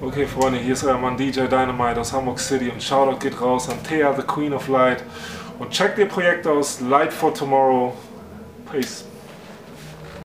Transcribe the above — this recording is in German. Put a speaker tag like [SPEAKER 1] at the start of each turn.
[SPEAKER 1] Okay, Freunde, hier ist euer Mann DJ Dynamite aus Hamburg City und Shoutout geht raus an Thea, the Queen of Light. Und checkt ihr Projekt aus, Light for Tomorrow. Peace.